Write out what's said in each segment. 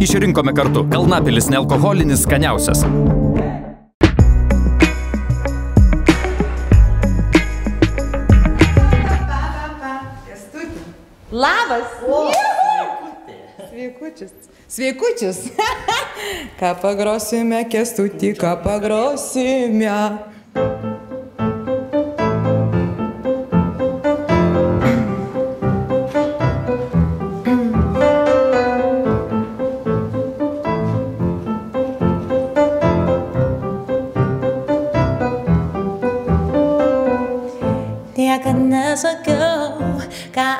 Išrinkome kartu Kalnapilis nealkoholinis skaniausias. Labas. O, sveikučius. Sveikučius. ką pagrosime, kestutį, ką pagrosime.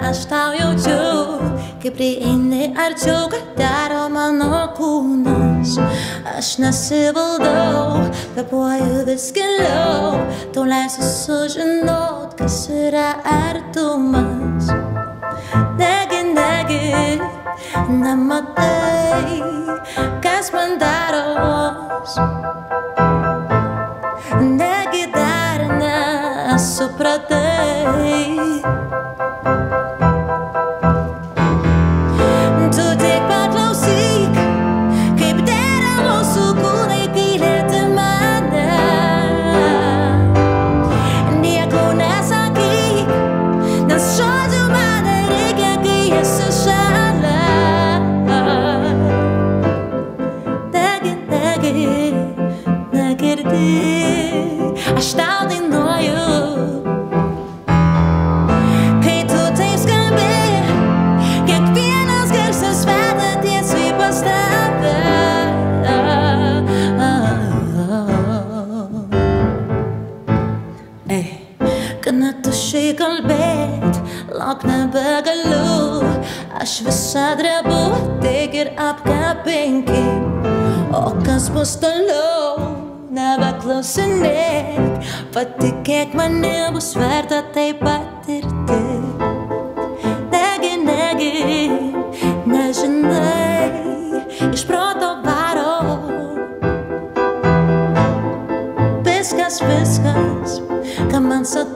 Aš tau jaučiu, kai prieini arčiau, ką daro mano kūnas. Aš nesivaldau, kapuoju vis giliau, tau leisiu sužinot, kas yra artumas. Negi, negi, nematai, kas man daros. Negi dar nesupratai. Bus toliau, nebeklausinėk, patikėk mane bus verta tai patirti. Negi, negi, nežinai, iš proto varo. Viskas, viskas, ką man sakai.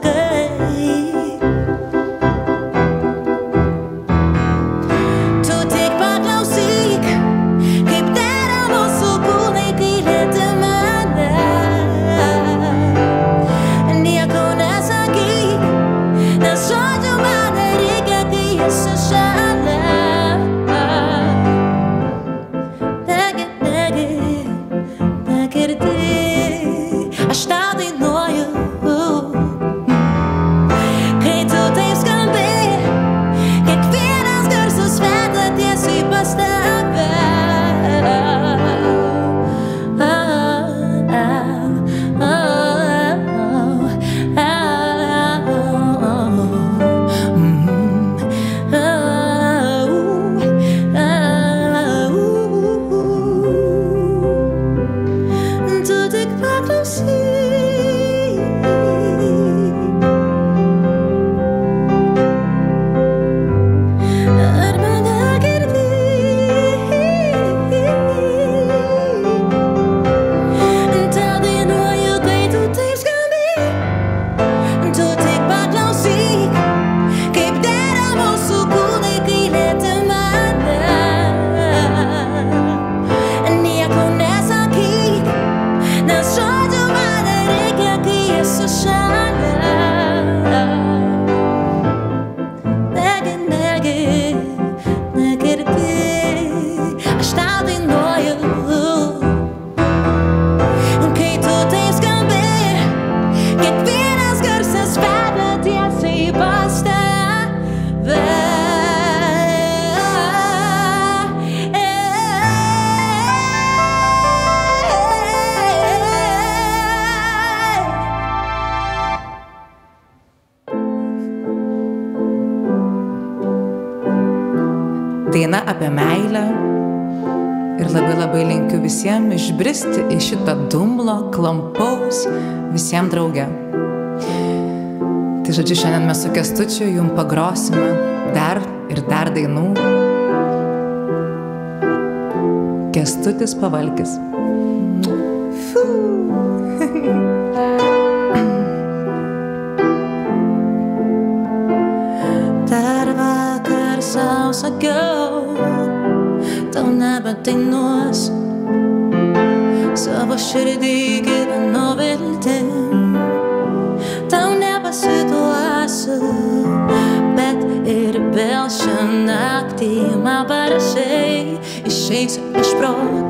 Išbristi iš šito dumblo, klampaus, visiems drauge. Tai žodžiu, šiandien mes su Kestučiu jum pagrosime dar ir dar dainų. Kestutis pavalkis. Dar vakar savo sakiau, tau nebedainuos. şeridi gibi noveldim e ne situasyon Bet ir vėl šiandien naktį man sei se iš proto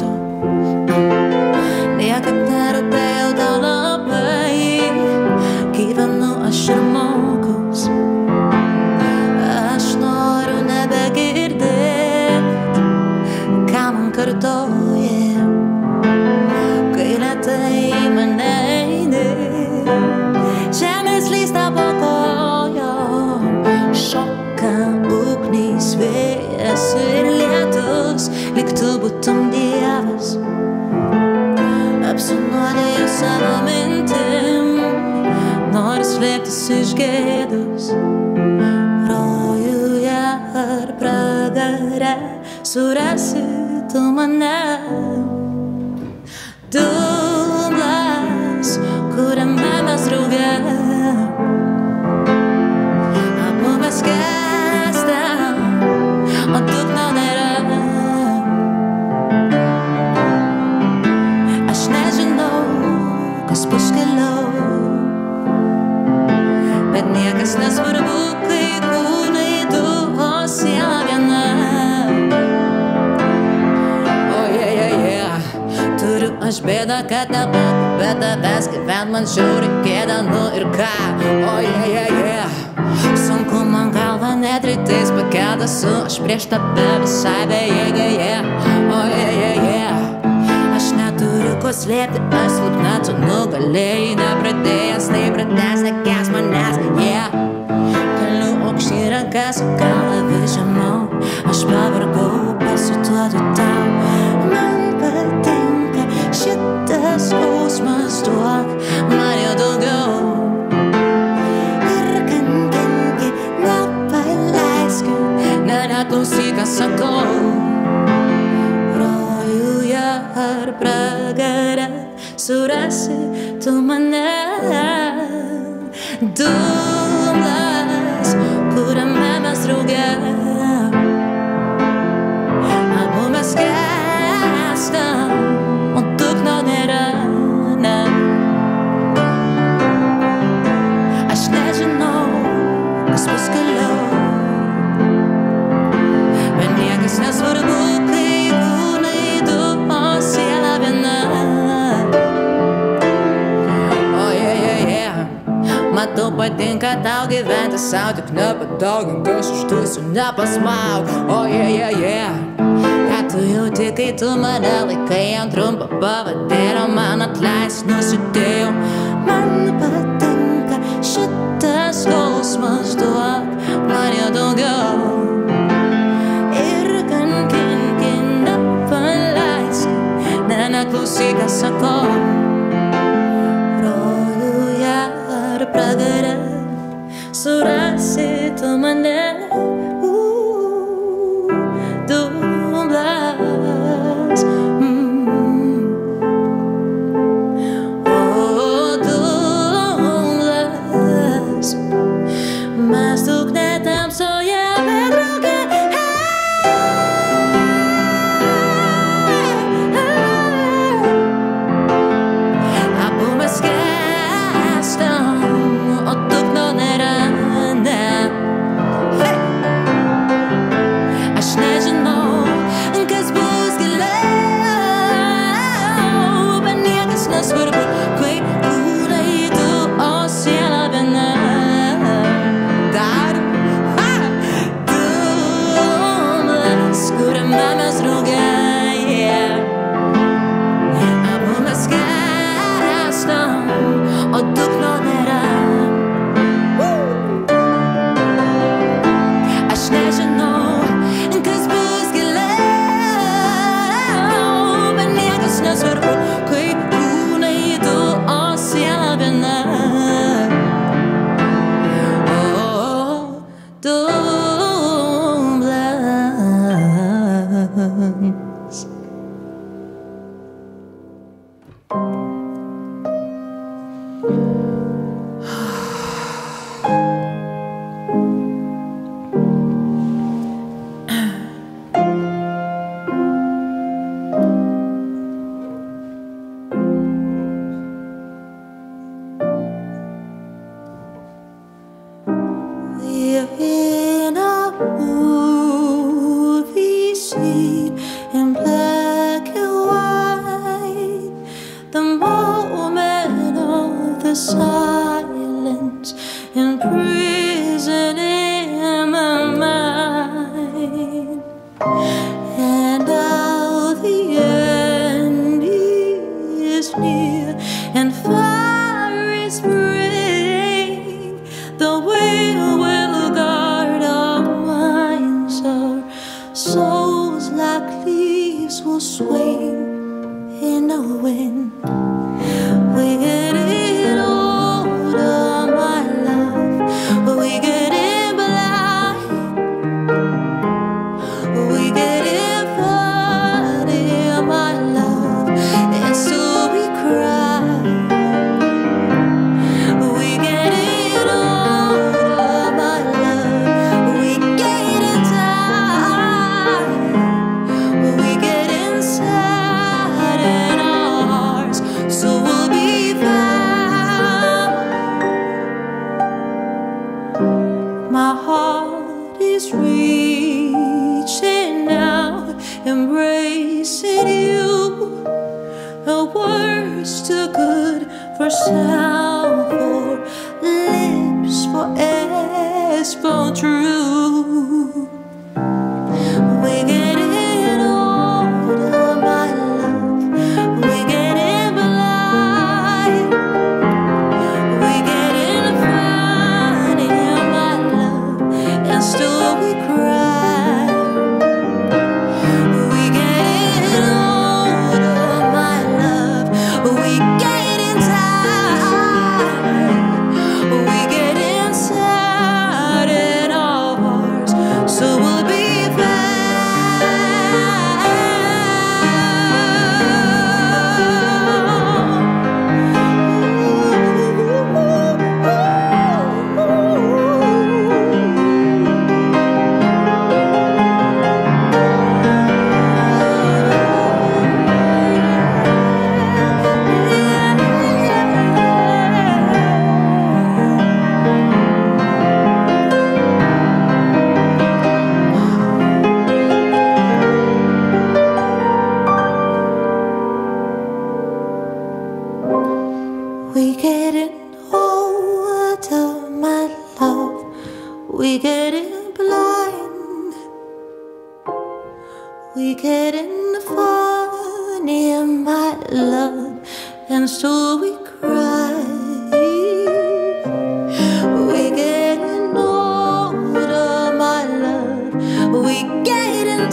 surasi tu mane. Bėdą, kad nebūtų, bet tavęs gyvent man žiauri gėda, nu ir ką. O yeah, yeah, yeah. Sunku man galva net rytais pakeltas su, aš prieš tave visai bejėgė, yeah. O yeah, yeah, yeah. Aš neturiu ko slėpti, aš silpna, tu nugalėjai, nepradėjęs, tai pradės, nekės manęs, yeah. Keliu aukštį rankas, galą vis tau gyventi savo, tik nepadaugink, iš tiesų nepasmauk. O yeah, yeah, yeah. Ką tu jauti, kai tu mane laikai ant trumpo pavadėlio, man atleis nusidėjau. Man patinka šitas skausmas, duok man jo daugiau. Ir kankinki nepaleisk, ne neklausyk, ką sakau. Surasi tu mane. Uh,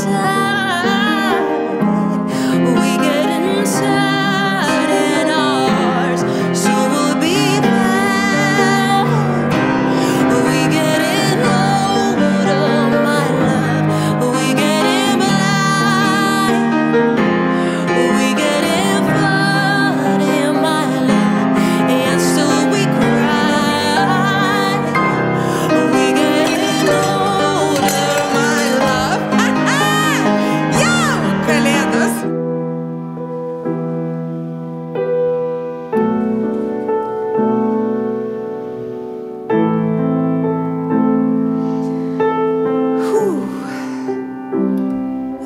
time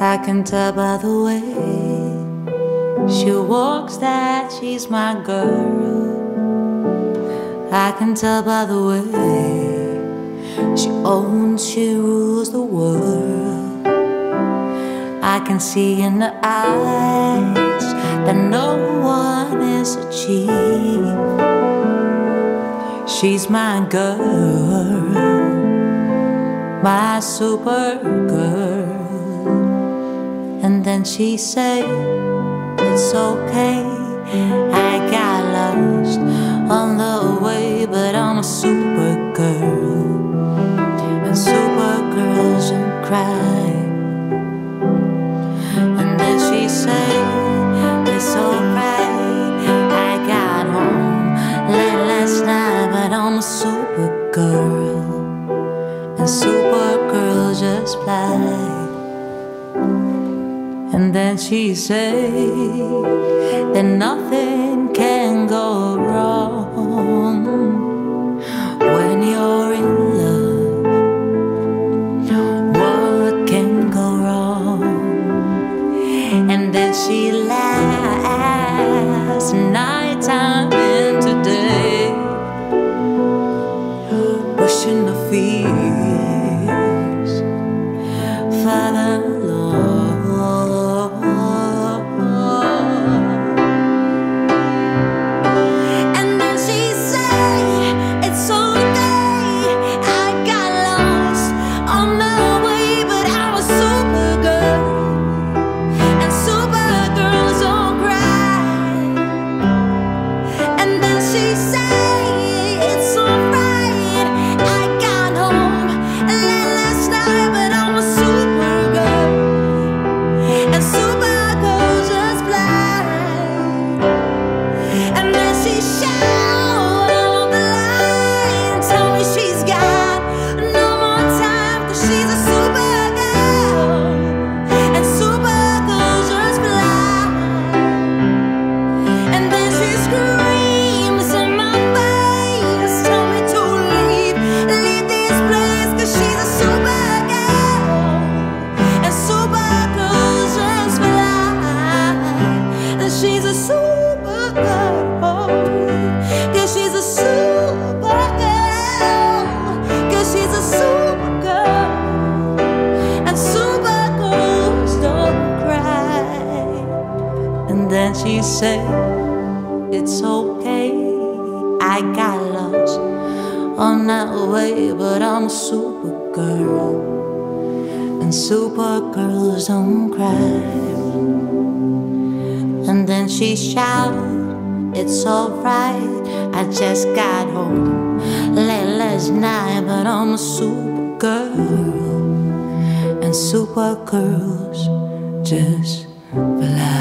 can tell by the way she walks that she's my girl. I can tell by the way she owns, she rules the world. I can see in her eyes that no one is achieved. She's my girl, my super girl. And then she said, It's okay. I got lost on the way, but I'm a super girl. And super girls don't cry. And then she said that nothing can go wrong when you're in love. What can go wrong? And then she laughs And she said, It's okay, I got lost on that way, but I'm a super girl. And super girls don't cry. And then she shouted, It's alright, I just got home late last night, but I'm a super girl. And super girls just fly.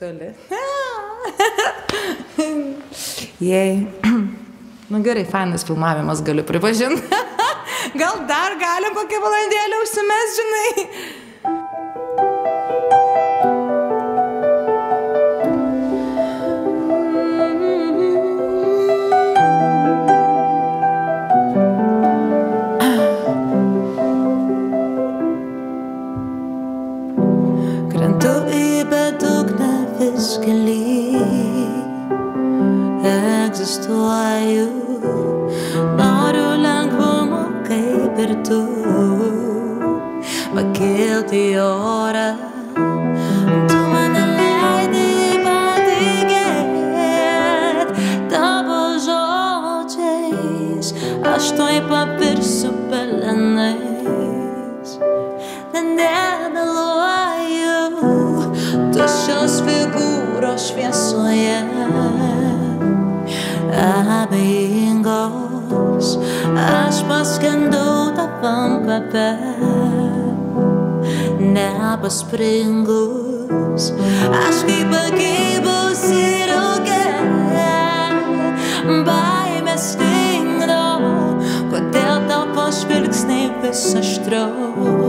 Toli. Jei. Nu gerai, fainas filmavimas, galiu pripažinti. Gal dar galim kokią valandėlę užsimes, žinai. Tu. Pakilti į orą Tu mane leidai patikėt Tavo žodžiais Aš tuoj papirsiu pelenais nemeluoju tuščios figūros šviesoje abejingos aš paskendau tavam kvape nepaspringus aš kaip pagybusi rūke baimė stingdo kodėl tavo žvilgsniai vis aštriau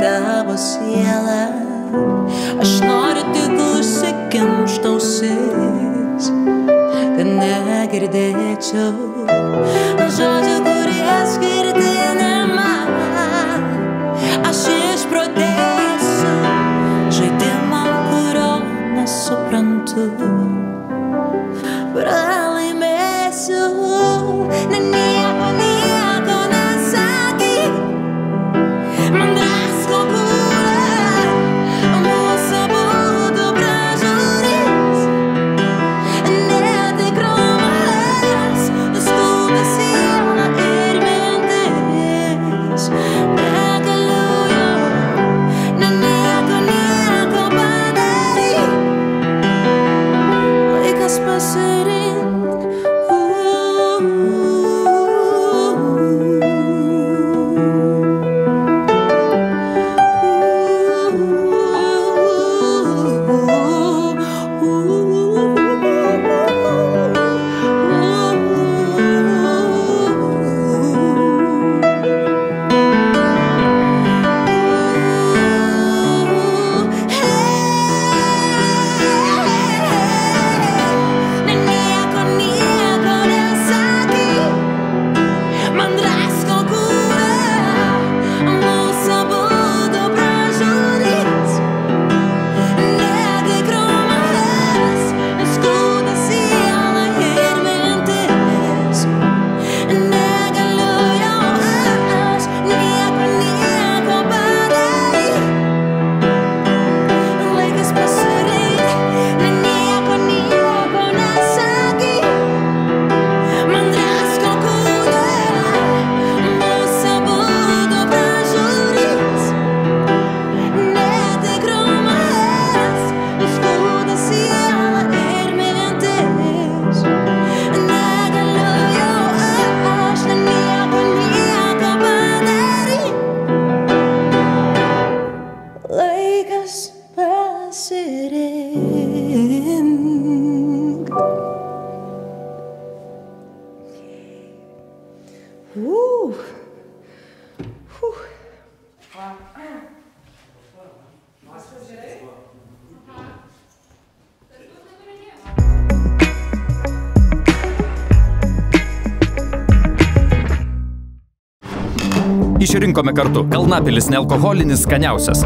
tavo sielą. Aš noriu tik užsikimšt ausis, kad negirdėčiau žodžių, Išrinkome kartu Kalnapilis nealkoholinis skaniausias.